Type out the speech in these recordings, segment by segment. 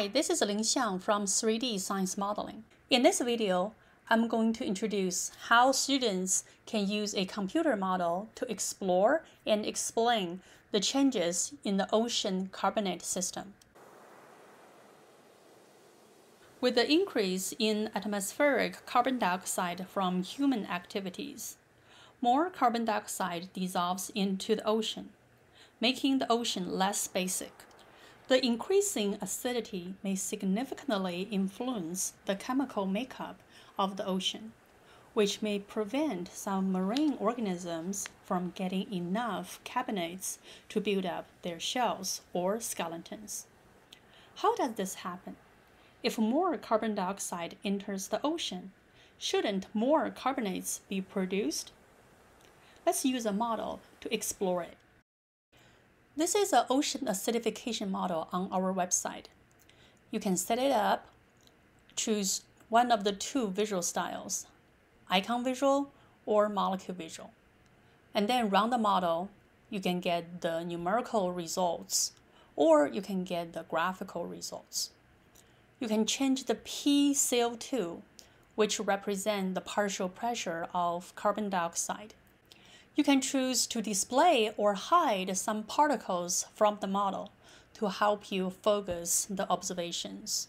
Hi, this is Ling Xiang from 3D Science Modeling. In this video, I'm going to introduce how students can use a computer model to explore and explain the changes in the ocean carbonate system. With the increase in atmospheric carbon dioxide from human activities, more carbon dioxide dissolves into the ocean, making the ocean less basic. The increasing acidity may significantly influence the chemical makeup of the ocean, which may prevent some marine organisms from getting enough carbonates to build up their shells or skeletons. How does this happen? If more carbon dioxide enters the ocean, shouldn't more carbonates be produced? Let's use a model to explore it. This is an ocean acidification model on our website. You can set it up, choose one of the two visual styles, icon visual or molecule visual, and then run the model. You can get the numerical results or you can get the graphical results. You can change the PCO2, which represent the partial pressure of carbon dioxide. You can choose to display or hide some particles from the model to help you focus the observations.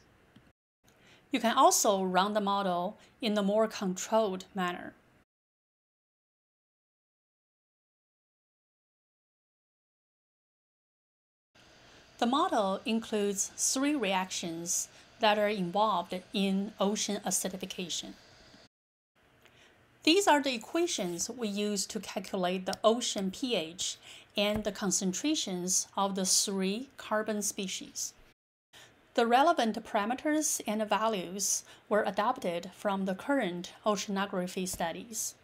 You can also run the model in a more controlled manner. The model includes three reactions that are involved in ocean acidification. These are the equations we use to calculate the ocean pH and the concentrations of the three carbon species. The relevant parameters and values were adopted from the current oceanography studies.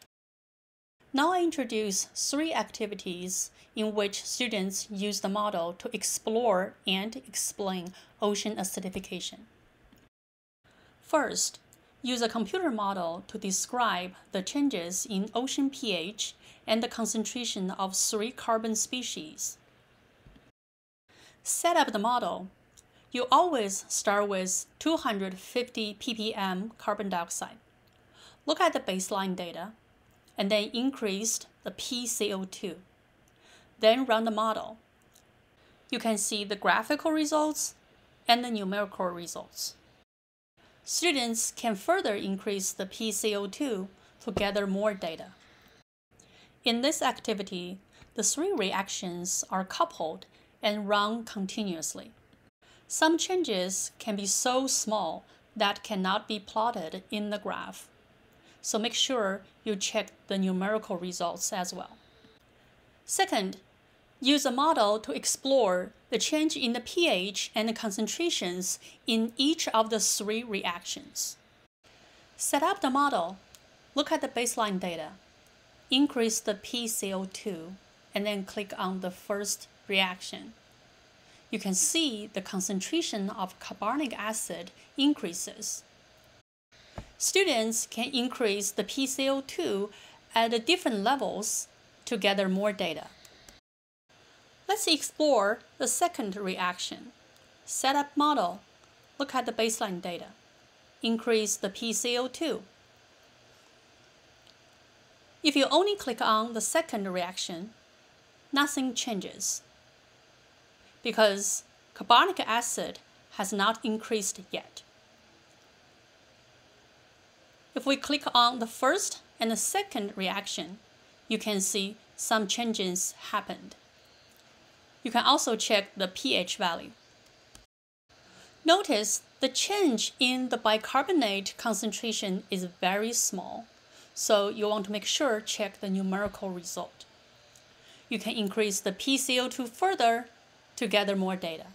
Now I introduce three activities in which students use the model to explore and explain ocean acidification. First, use a computer model to describe the changes in ocean pH and the concentration of three carbon species. Set up the model. You always start with 250 ppm carbon dioxide. Look at the baseline data and then increase the PCO2. Then run the model. You can see the graphical results and the numerical results. Students can further increase the PCO2 to gather more data. In this activity, the three reactions are coupled and run continuously. Some changes can be so small that cannot be plotted in the graph. So make sure you check the numerical results as well. Second, use a model to explore the change in the pH and the concentrations in each of the three reactions. Set up the model, look at the baseline data, increase the PCO2, and then click on the first reaction. You can see the concentration of carbonic acid increases. Students can increase the PCO2 at different levels to gather more data. Let's explore the second reaction. Set up model. Look at the baseline data. Increase the PCO2. If you only click on the second reaction, nothing changes because carbonic acid has not increased yet. If we click on the first and the second reaction, you can see some changes happened. You can also check the pH value. Notice the change in the bicarbonate concentration is very small, so you want to make sure check the numerical result. You can increase the PCO2 further to gather more data.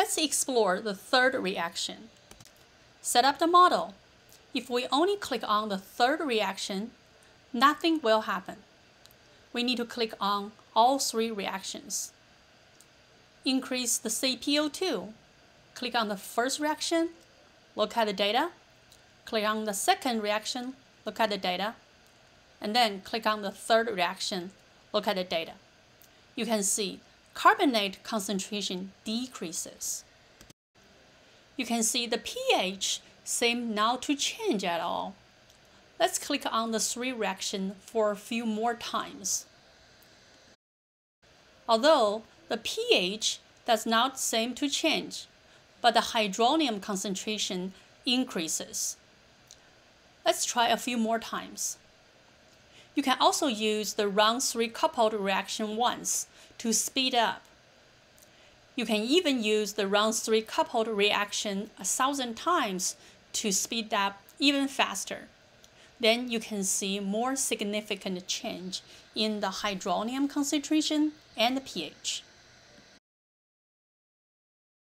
Let's explore the third reaction. Set up the model. If we only click on the third reaction, nothing will happen. We need to click on all three reactions. Increase the CPO2. Click on the first reaction, look at the data, click on the second reaction, look at the data, and then click on the third reaction, look at the data. You can see carbonate concentration decreases. You can see the pH seem not to change at all. Let's click on the three reaction for a few more times. Although the pH does not seem to change, but the hydronium concentration increases. Let's try a few more times. You can also use the round 3 coupled reaction once to speed up. You can even use the round 3 coupled reaction a thousand times to speed up even faster. Then you can see more significant change in the hydronium concentration and the pH.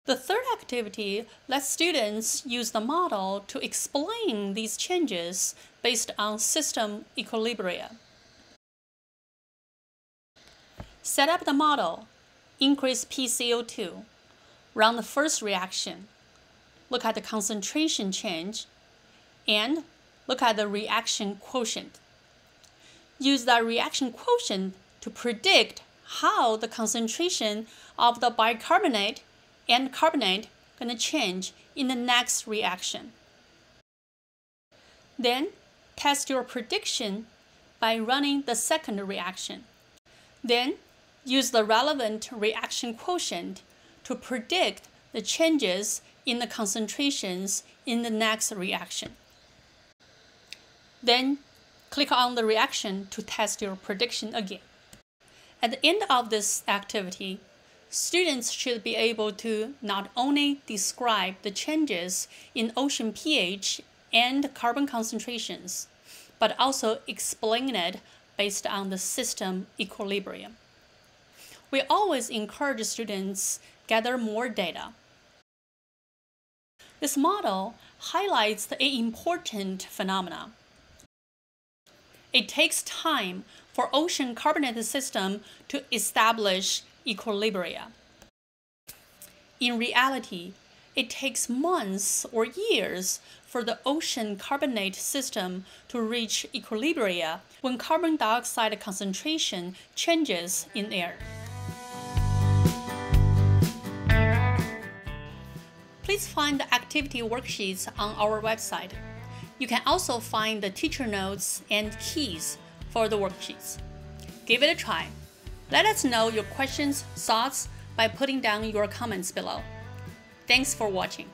The third activity lets students use the model to explain these changes based on system equilibria. Set up the model, increase PCO2, run the first reaction, look at the concentration change, and look at the reaction quotient. Use that reaction quotient to predict how the concentration of the bicarbonate and carbonate gonna change in the next reaction. Then test your prediction by running the second reaction. Then use the relevant reaction quotient to predict the changes in the concentrations in the next reaction. Then click on the reaction to test your prediction again. At the end of this activity, students should be able to not only describe the changes in ocean pH and carbon concentrations, but also explain it based on the system equilibrium. We always encourage students gather more data. This model highlights the important phenomena. It takes time for ocean carbonate system to establish equilibria. In reality, it takes months or years for the ocean carbonate system to reach equilibria when carbon dioxide concentration changes in air. Please find the activity worksheets on our website. You can also find the teacher notes and keys for the worksheets. Give it a try. Let us know your questions, thoughts by putting down your comments below. Thanks for watching.